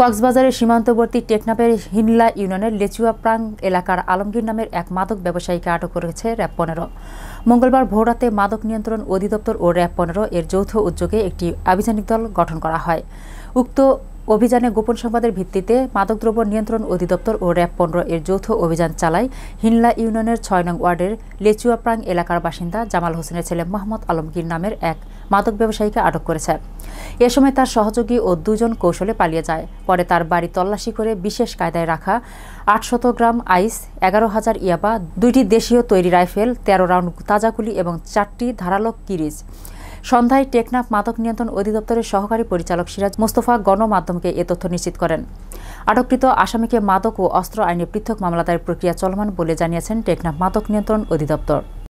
কক্সবাজারের সীমান্তবর্তী টেকনাপের হিনলা ইউনিয়নের লেচুয়া প্রাং এলাকার আলমগীর নামের এক মাদক ব্যবসায়ীকে আটক করেছে র্যাব পনেরো। মঙ্গলবার ভোরাতে মাদক নিয়ন্ত্রণ অধিদপ্তর ও র্যাব পনেরো এর যৌথ উদ্যোগে একটি আভিযানিক দল গঠন করা হয়। উক্ত অভিযানে গোপন সংবাদের ভিত্তিতে মাদকদ্রব্য নিয়ন্ত্রণ অধিদপ্তর ও র্যাব পনেরো এর যৌথ অভিযান চালায় হিনলা ইউনিয়নের ছয় নং ওয়ার্ডের লেচুয়াপ্রাং এলাকার বাসিন্দা জামাল হোসেনের ছেলে মোহাম্মদ আলমগীর নামের এক মাদক ব্যবসায়ীকে আটক করেছে। এ সময় তার সহযোগী ও দুজন কৌশলে পালিয়ে যায়। পরে তার বাড়ি তল্লাশি করে বিশেষ কায়দায় রাখা আটশত গ্রাম আইস, এগারো হাজার ইয়াবা, দুইটি দেশীয় তৈরি রাইফেল, তেরো রাউন্ড তাজাগুলি এবং চারটি ধারালো কিরিজ সন্ধ্যায় টেকনাফ মাদক নিয়ন্ত্রণ অধিদপ্তরের সহকারী পরিচালক সিরাজ মোস্তফা গণমাধ্যমকে এ তথ্য নিশ্চিত করেন। আটককৃত আসামিকে মাদক ও অস্ত্র আইনে পৃথক মামলা দায়ের প্রক্রিয়া চলমান বলে জানিয়েছেন টেকনাফ মাদক নিয়ন্ত্রণ অধিদপ্তর।